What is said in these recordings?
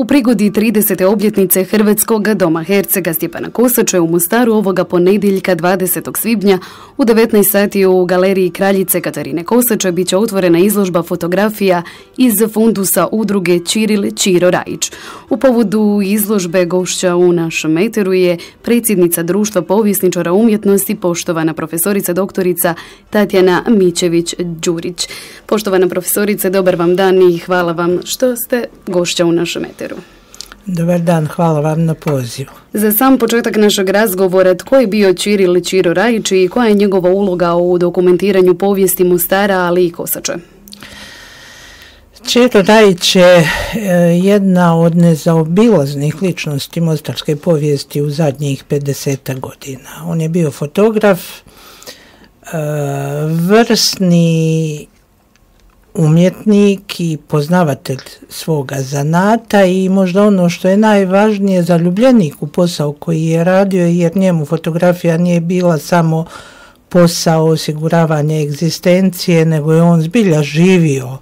U prigodi 30. obljetnice Hrvatskog doma Hercega Stjepana Kosače u Mostaru ovoga ponedjeljka 20. svibnja u 19 sati u galeriji Kraljice Katarine Kosače bit će otvorena izložba fotografija iz fundusa udruge Čiril Čiro Rajić. U povodu izložbe gošća u našem meteru je predsjednica društva povjesničara umjetnosti poštovana profesorica doktorica Tatjana Mičević-Đurić. Poštovana profesorice, dobar vam dan i hvala vam što ste gošća u našem meteru. Dobar dan, hvala vam na pozivu. Za sam početak našeg razgovora, tko je bio Čiril Čiro Rajić i koja je njegova uloga u dokumentiranju povijesti Mostara, ali i Kosače? Čiro Rajić je e, jedna od nezaobilaznih ličnosti mostarske povijesti u zadnjih 50 godina. On je bio fotograf, e, vrsni umjetnik i poznavatelj svoga zanata i možda ono što je najvažnije zaljubljenik u posao koji je radio jer njemu fotografija nije bila samo posao osiguravanja egzistencije nego je on zbilja živio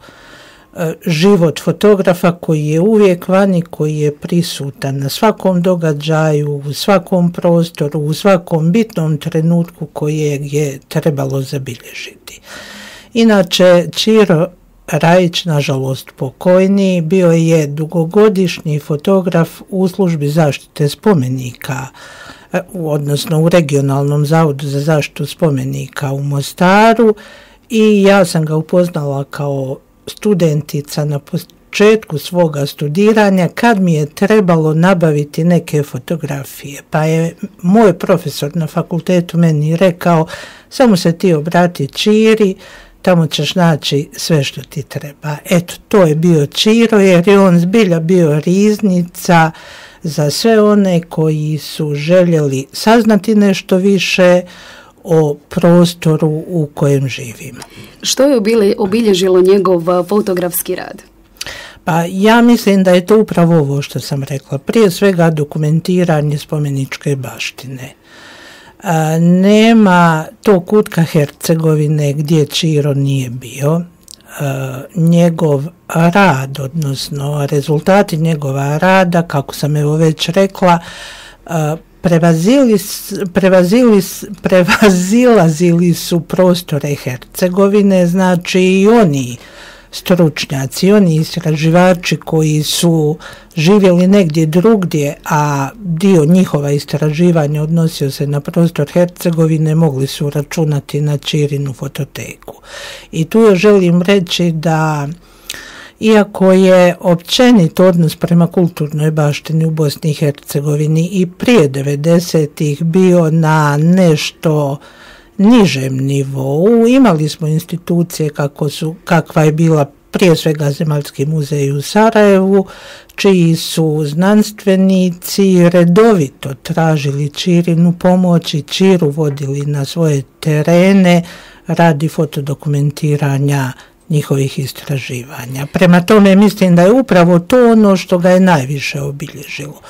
e, život fotografa koji je uvijek vani, koji je prisutan na svakom događaju, u svakom prostoru, u svakom bitnom trenutku kojeg je trebalo zabilježiti. Inače, Čiro Rajić, nažalost pokojni, bio je dugogodišnji fotograf u službi zaštite spomenika, e, odnosno u regionalnom zavodu za zaštitu spomenika u Mostaru i ja sam ga upoznala kao studentica na početku svoga studiranja kad mi je trebalo nabaviti neke fotografije. Pa je moj profesor na fakultetu meni rekao samo se ti obrati Čiri, tamo ćeš naći sve što ti treba. Eto, to je bio Čiro jer je on zbilja bio riznica za sve one koji su željeli saznati nešto više o prostoru u kojem živimo. Što je obilježilo njegov fotografski rad? Pa ja mislim da je to upravo ovo što sam rekla. Prije svega dokumentiranje spomeničke baštine nema to kutka Hercegovine gdje Čiro nije bio. Njegov rad, odnosno rezultati njegova rada, kako sam evo već rekla, prevazili, prevazili, prevazilazili su prostore Hercegovine, znači i oni stručnjaci, oni istraživači koji su živjeli negdje drugdje, a dio njihova istraživanja odnosio se na prostor Hercegovine, mogli su računati na Čirinu fototeku. I tu još želim reći da iako je općenit odnos prema kulturnoj baštini u Bosni i Hercegovini i prije 90-ih bio na nešto nižem nivou. Imali smo institucije kako su, kakva je bila prije svega Zemaljski muzej u Sarajevu, čiji su znanstvenici redovito tražili Čirinu pomoć i Čiru vodili na svoje terene radi fotodokumentiranja njihovih istraživanja. Prema tome mislim da je upravo to ono što ga je najviše obilježilo.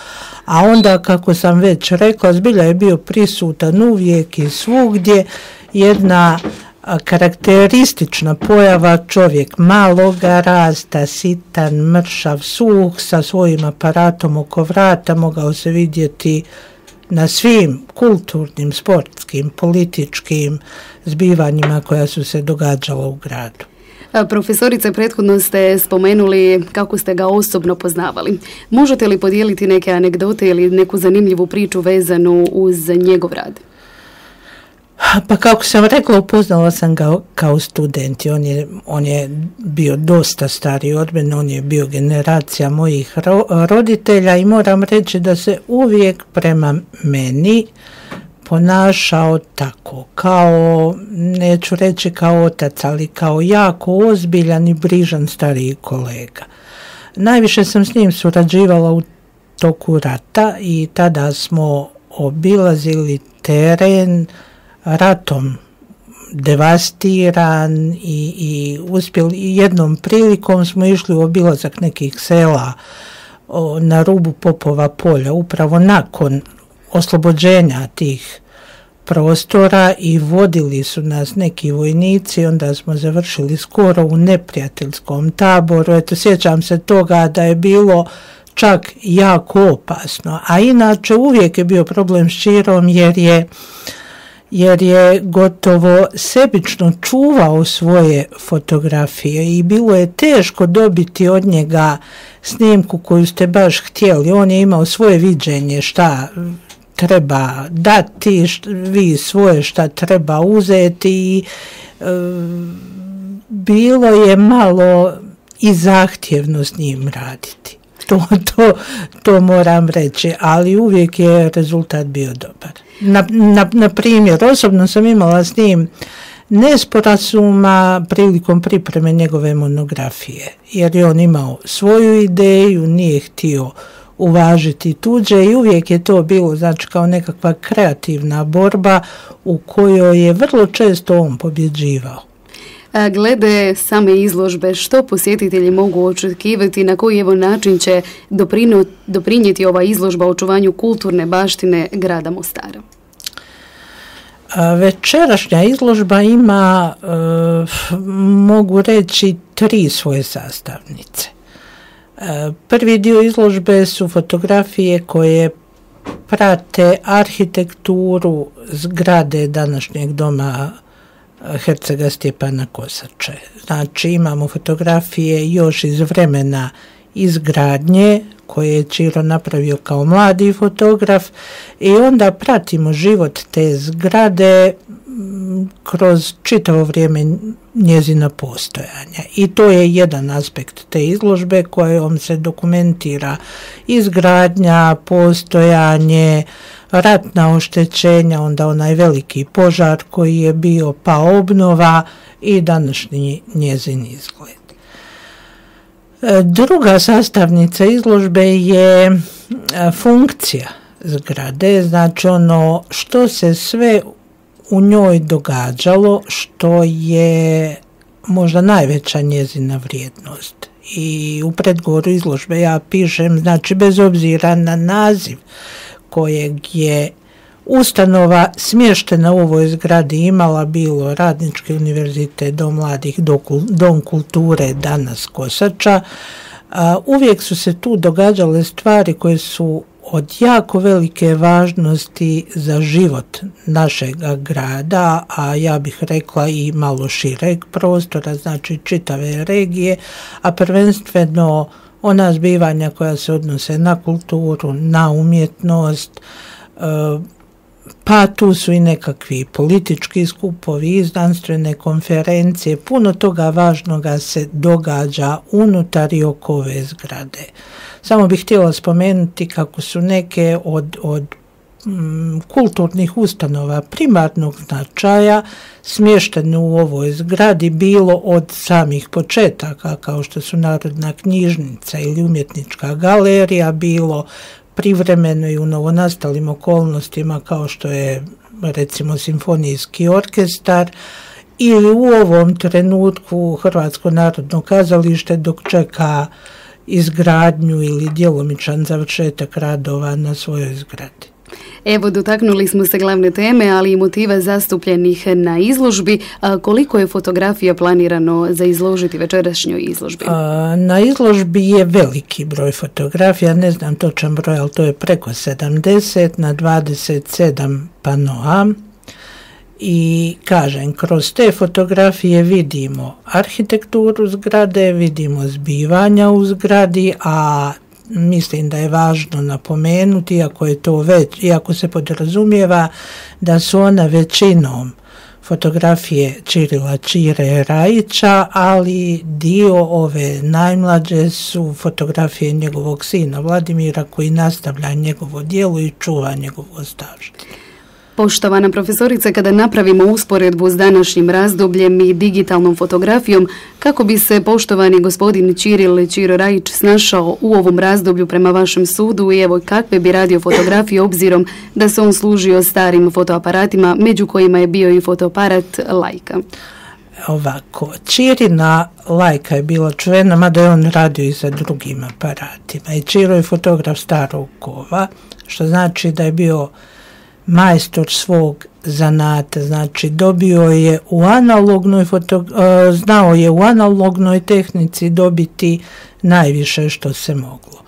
A onda, kako sam već rekla, zbilja je bio prisutan uvijek i svugdje jedna karakteristična pojava čovjek maloga rasta, sitan, mršav, suh, sa svojim aparatom oko vrata, mogao se vidjeti na svim kulturnim, sportskim, političkim zbivanjima koja su se događala u gradu. Profesorice, prethodno ste spomenuli kako ste ga osobno poznavali. Možete li podijeliti neke anegdote ili neku zanimljivu priču vezanu uz njegov rad? Pa kako sam rekla, upoznala sam ga kao student on je, on je bio dosta stariji od mene, on je bio generacija mojih roditelja i moram reći da se uvijek prema meni ponašao tako, kao, neću reći kao otac, ali kao jako ozbiljan i brižan stariji kolega. Najviše sam s njim surađivala u toku rata i tada smo obilazili teren ratom devastiran i, i uspjeli jednom prilikom smo išli u obilazak nekih sela na rubu Popova polja upravo nakon oslobođenja tih prostora i vodili su nas neki vojnici, onda smo završili skoro u neprijateljskom taboru. Eto, sjećam se toga da je bilo čak jako opasno. A inače uvijek je bio problem s Čirom jer je jer je gotovo sebično čuvao svoje fotografije i bilo je teško dobiti od njega snimku koju ste baš htjeli. On je imao svoje viđenje šta treba dati, vi svoje šta treba uzeti i e, bilo je malo i zahtjevno s njim raditi. To, to, to moram reći, ali uvijek je rezultat bio dobar. Na, na, na primjer, osobno sam imala s njim nesporazuma prilikom pripreme njegove monografije, jer je on imao svoju ideju, nije htio uvažiti tuđe i uvijek je to bilo znači kao nekakva kreativna borba u kojoj je vrlo često on pobjeđivao. Glede same izložbe, što posjetitelji mogu očekivati, na koji evo način će doprinijeti ova izložba očuvanju kulturne baštine grada Mostara? Večerašnja izložba ima, e, mogu reći, tri svoje sastavnice. Prvi dio izložbe su fotografije koje prate arhitekturu zgrade današnjeg doma Hercega Stjepana Kosače. Znači imamo fotografije još iz vremena izgradnje koje je Čiro napravio kao mladi fotograf i onda pratimo život te zgrade kroz čitavo vrijeme njezina postojanja. I to je jedan aspekt te izložbe kojom se dokumentira izgradnja, postojanje, ratna oštećenja, onda onaj veliki požar koji je bio, pa obnova i današnji njezin izgled. E, druga sastavnica izložbe je e, funkcija zgrade, znači ono što se sve u njoj događalo, što je možda najveća njezina vrijednost. I u predgovoru izložbe ja pišem, znači bez obzira na naziv kojeg je ustanova smještena u ovoj zgradi imala bilo Radnički univerzitet, Dom mladih, Dom kulture, danas Kosača, uvijek su se tu događale stvari koje su od jako velike važnosti za život našeg grada, a ja bih rekla i malo šireg prostora, znači čitave regije, a prvenstveno ona zbivanja koja se odnose na kulturu, na umjetnost, pa tu su i nekakvi politički skupovi i znanstvene konferencije, puno toga važnoga se događa unutar i oko ove zgrade. Samo bih htjela spomenuti kako su neke od, od mm, kulturnih ustanova primarnog značaja smještene u ovoj zgradi bilo od samih početaka kao što su Narodna knjižnica ili umjetnička galerija, bilo privremeno i u novonastalim okolnostima kao što je recimo simfonijski orkestar ili u ovom trenutku Hrvatsko narodno kazalište dok čeka izgradnju ili djelomičan završetak radova na svojoj zgradi. Evo, dotaknuli smo se glavne teme, ali i motiva zastupljenih na izložbi. koliko je fotografija planirano za izložiti večerašnjoj izložbi? na izložbi je veliki broj fotografija, ne znam točan broj, ali to je preko 70 na 27 panoa. I kažem, kroz te fotografije vidimo arhitekturu zgrade, vidimo zbivanja u zgradi, a mislim da je važno napomenuti, iako je to već, iako se podrazumijeva da su ona većinom fotografije Čirila Čire Rajića, ali dio ove najmlađe su fotografije njegovog sina Vladimira koji nastavlja njegovo djelo i čuva njegovo. Poštovana profesorica, kada napravimo usporedbu s današnjim razdobljem i digitalnom fotografijom, kako bi se poštovani gospodin Čiril Čiro Rajić snašao u ovom razdoblju prema vašem sudu i evo kakve bi radio fotografije obzirom da se on služio starim fotoaparatima, među kojima je bio i fotoaparat Lajka? Ovako, Čirina Lajka je bila čuvena, mada je on radio i za drugim aparatima. I Čiro je fotograf starog kova, što znači da je bio majstor svog zanata, znači dobio je u analognoj foto, e, znao je u analognoj tehnici dobiti najviše što se moglo.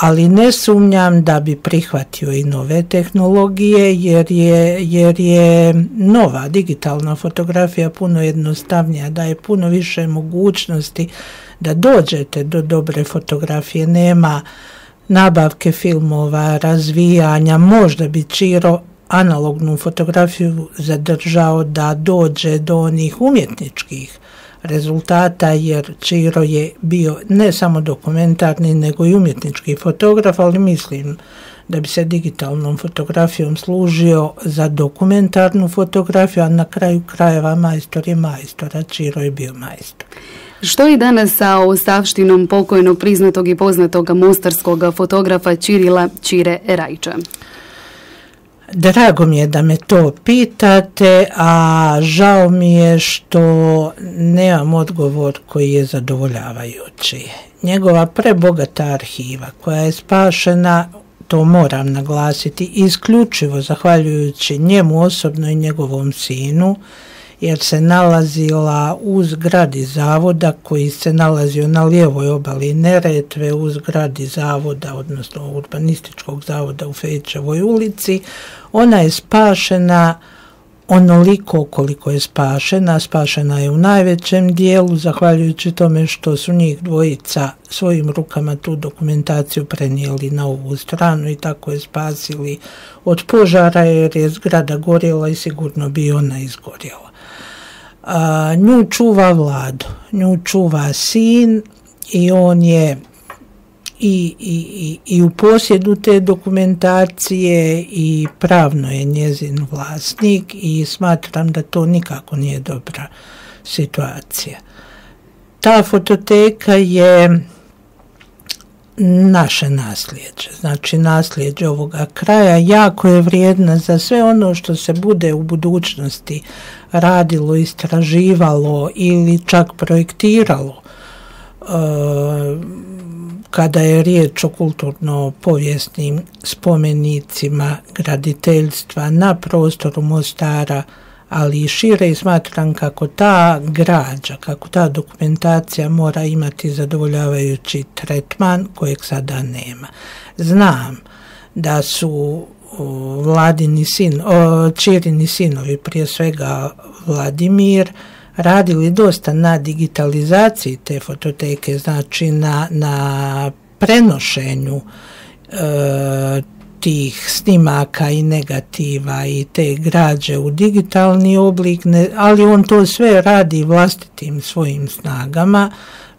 ali ne sumnjam da bi prihvatio i nove tehnologije jer je, jer je nova digitalna fotografija puno jednostavnija, daje puno više mogućnosti da dođete do dobre fotografije, nema nabavke filmova, razvijanja, možda bi Čiro analognu fotografiju zadržao da dođe do onih umjetničkih rezultata jer Čiro je bio ne samo dokumentarni nego i umjetnički fotograf, ali mislim da bi se digitalnom fotografijom služio za dokumentarnu fotografiju, a na kraju krajeva majstor je majstor, a Čiro je bio majstor. Što i danas sa ostavštinom pokojnog priznatog i poznatog mostarskog fotografa Čirila Čire Rajča? Drago mi je da me to pitate, a žao mi je što nemam odgovor koji je zadovoljavajući. Njegova prebogata arhiva koja je spašena, to moram naglasiti, isključivo zahvaljujući njemu osobno i njegovom sinu, jer se nalazila u zgradi zavoda koji se nalazio na lijevoj obali Neretve u zgradi zavoda, odnosno urbanističkog zavoda u Fejčevoj ulici. Ona je spašena onoliko koliko je spašena, spašena je u najvećem dijelu, zahvaljujući tome što su njih dvojica svojim rukama tu dokumentaciju prenijeli na ovu stranu i tako je spasili od požara jer je zgrada gorjela i sigurno bi ona izgorjela a, nju čuva vladu, nju čuva sin i on je i, i, i u posjedu te dokumentacije i pravno je njezin vlasnik i smatram da to nikako nije dobra situacija. Ta fototeka je naše nasljeđe, znači nasljeđe ovoga kraja. Jako je vrijedna za sve ono što se bude u budućnosti radilo, istraživalo ili čak projektiralo e, kada je riječ o kulturno-povijesnim spomenicima graditeljstva na prostoru Mostara, ali i šire i smatram kako ta građa, kako ta dokumentacija mora imati zadovoljavajući tretman kojeg sada nema. Znam da su vladini sin, o, čirini sinovi, prije svega Vladimir, radili dosta na digitalizaciji te fototeke, znači na, na prenošenju e, tih snimaka i negativa i te građe u digitalni oblik, ne, ali on to sve radi vlastitim svojim snagama,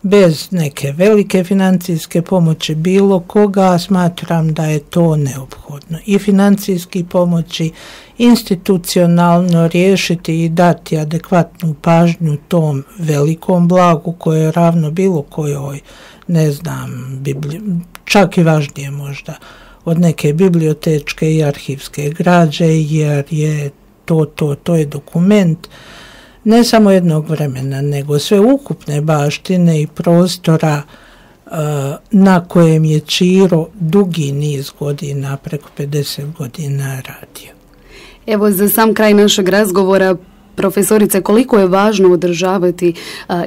bez neke velike financijske pomoći bilo koga, smatram da je to neophodno. I financijski pomoći institucionalno riješiti i dati adekvatnu pažnju tom velikom blagu koje je ravno bilo kojoj, ne znam, bibli, čak i važnije možda, od neke bibliotečke i arhivske građe, jer je to, to, to je dokument ne samo jednog vremena, nego sve ukupne baštine i prostora uh, na kojem je Čiro dugi niz godina, preko 50 godina radio. Evo za sam kraj našeg razgovora Profesorice, koliko je važno održavati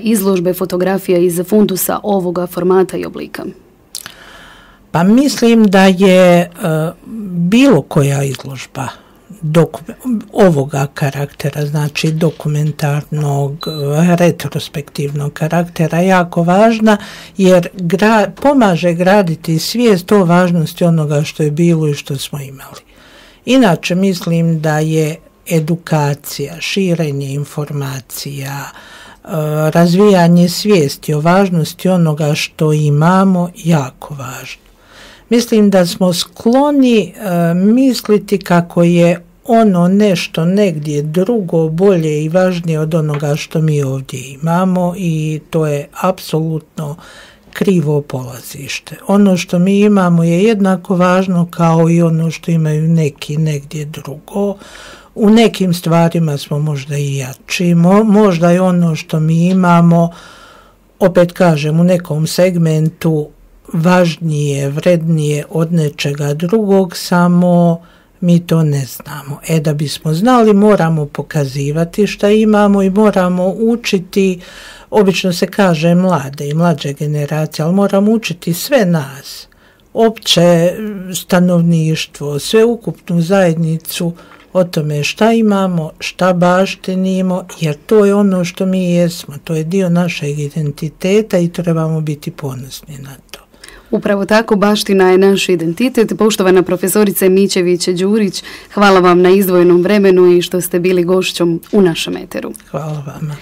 izložbe fotografija iz fundusa ovoga formata i oblika? Pa mislim da je uh, bilo koja izložba ovoga karaktera, znači dokumentarnog, retrospektivnog karaktera jako važna jer pomaže graditi svijest o važnosti onoga što je bilo i što smo imali. Inače mislim da je edukacija, širenje informacija, uh, razvijanje svijesti o važnosti onoga što imamo jako važno. Mislim da smo skloni uh, misliti kako je ono nešto negdje drugo bolje i važnije od onoga što mi ovdje imamo i to je apsolutno krivo polazište. Ono što mi imamo je jednako važno kao i ono što imaju neki negdje drugo. U nekim stvarima smo možda i jači, možda je ono što mi imamo, opet kažem, u nekom segmentu važnije, vrednije od nečega drugog, samo mi to ne znamo. E da bismo znali moramo pokazivati šta imamo i moramo učiti, obično se kaže mlade i mlađe generacije, ali moramo učiti sve nas opće stanovništvo, sveukupnu zajednicu o tome šta imamo, šta baštenimo, jer to je ono što mi jesmo, to je dio našeg identiteta i trebamo biti ponosni na to. Upravo tako baština je naš identitet. Poštovana profesorice Mićević Đurić, hvala vam na izdvojenom vremenu i što ste bili gošćom u našem eteru. Hvala vama.